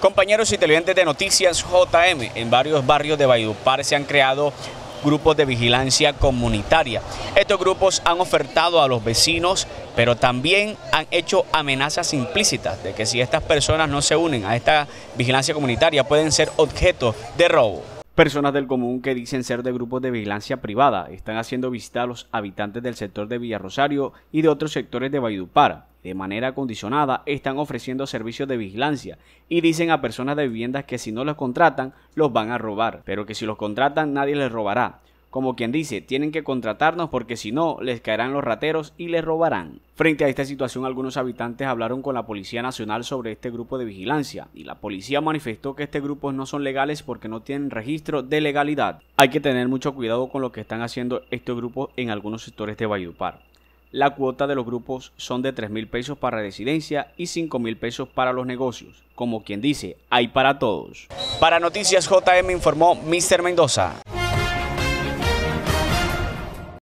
Compañeros y televidentes de Noticias JM, en varios barrios de Valledupar se han creado grupos de vigilancia comunitaria. Estos grupos han ofertado a los vecinos, pero también han hecho amenazas implícitas de que si estas personas no se unen a esta vigilancia comunitaria pueden ser objeto de robo. Personas del común que dicen ser de grupos de vigilancia privada. Están haciendo visita a los habitantes del sector de Villarrosario y de otros sectores de Valledupar. De manera condicionada están ofreciendo servicios de vigilancia y dicen a personas de viviendas que si no los contratan los van a robar, pero que si los contratan nadie les robará como quien dice, tienen que contratarnos porque si no, les caerán los rateros y les robarán. Frente a esta situación, algunos habitantes hablaron con la Policía Nacional sobre este grupo de vigilancia y la policía manifestó que estos grupos no son legales porque no tienen registro de legalidad. Hay que tener mucho cuidado con lo que están haciendo estos grupos en algunos sectores de Valledupar. La cuota de los grupos son de 3 mil pesos para residencia y 5 mil pesos para los negocios. Como quien dice, hay para todos. Para Noticias JM informó Mr. Mendoza.